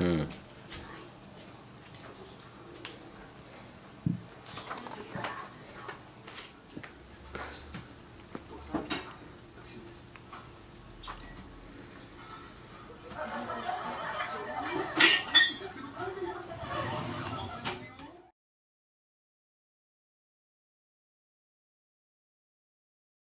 うん。